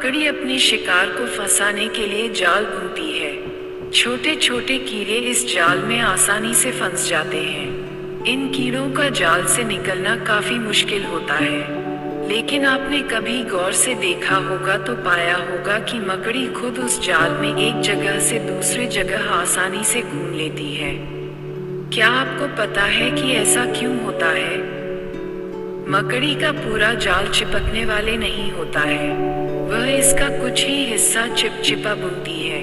मकड़ी अपने शिकार को फंसाने के लिए जाल बुनती है। छोटे छोटे कीड़े इस जाल में आसानी से फंस जाते हैं। इन कीड़ों का जाल से निकलना काफ़ी मुश्किल होता है। लेकिन आपने कभी गौर से देखा होगा तो पाया होगा कि मकड़ी खुद उस जाल में एक जगह से दूसरे जगह आसानी से घूम लेती है। क्या आपको पता है कि ऐसा क्यों होता है? मकड़ी का पूरा जाल चिपकने वाले नहीं होता है। वह इसका कुछ ही हिस्सा चिपचिपा बुनती है।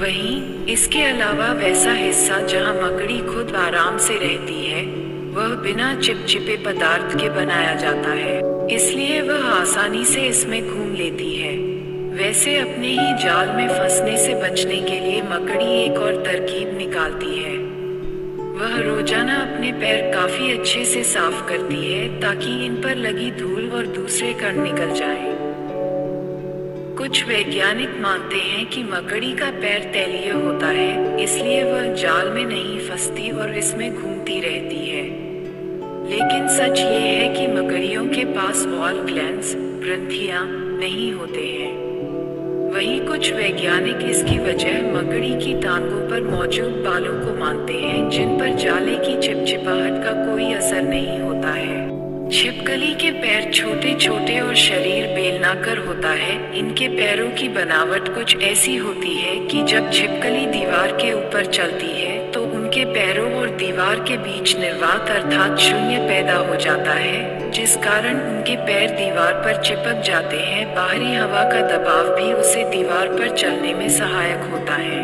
वहीं इसके अलावा वैसा हिस्सा जहाँ मकड़ी खुद आराम से रहती है, वह बिना चिपचिपे पदार्थ के बनाया जाता है। इसलिए वह आसानी से इसमें घूम लेती है। वैसे अपने ही जाल में फंसने से बचने के लिए मकड़ी एक और तरकीब निकालती है। वह रोज़ाना अपने पैर काफ़ी अच्छे से साफ़ करती है ताकि इन पर लगी धूल और दूसरे कण निकल जाएँ। कुछ वैज्ञानिक मानते हैं कि मकड़ी का पैर तैलीय होता है, इसलिए वह जाल में नहीं फंसती और इसमें घूमती रहती है। लेकिन सच ये है कि मकड़ियों के पास वॉल ग्लैंड्स ग्रंथियाँ नहीं होते हैं। वहीं कुछ वैज्ञानिक इसकी वजह मकड़ी की टांगों पर मौजूद बालों को मानते हैं, जिन पर जाले की चिपचिपाहट का कोई असर नहीं होता है। छिपकली के पैर छोटे छोटे और शरीर बेलनाकर होता है। इनके पैरों की बनावट कुछ ऐसी होती है कि जब छिपकली दीवार के ऊपर चलती है तो उनके पैरों और दीवार के बीच निर्वात अर्थात शून्य पैदा हो जाता है, जिस कारण उनके पैर दीवार पर चिपक जाते हैं। बाहरी हवा का दबाव भी उसे दीवार पर चलने में सहायक होता है।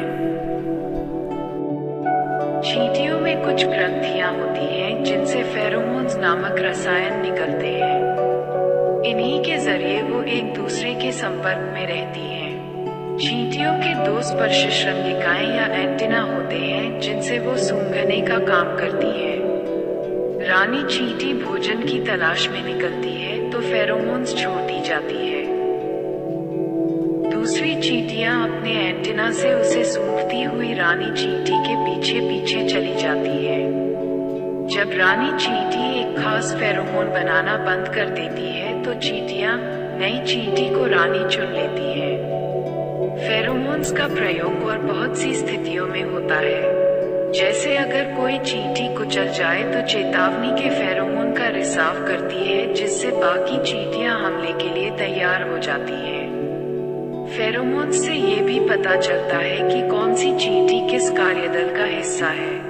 चींटियों कुछ ग्रंथियाँ होती हैं, जिनसे फेरोमोन्स नामक रसायन निकलते हैं। इन्हीं के ज़रिए वो एक दूसरे के संपर्क में रहती हैं। चींटियों के दो स्पर्श श्रृंगिकाएँ या एंटीना होते हैं, जिनसे वो सूंघने का काम करती है। रानी चींटी भोजन की तलाश में निकलती है तो फेरोमोन्स छोड़ दी जाती है। दूसरी चींटियाँ अपने एंटीना से उसे सूंघती हुई रानी चींटी के पीछे पीछे चली जाती है। जब रानी चींटी एक खास फेरोमोन बनाना बंद कर देती है तो चींटियाँ नई चींटी को रानी चुन लेती है। फेरोमोन्स का प्रयोग और बहुत सी स्थितियों में होता है। जैसे अगर कोई चींटी कुचल जाए तो चेतावनी के फेरोमोन का रिसाव करती है, जिससे बाकी चींटियाँ हमले के लिए तैयार हो जाती हैं। फेरोमोन से ये भी पता चलता है कि कौन सी चींटी किस कार्यदल का हिस्सा है।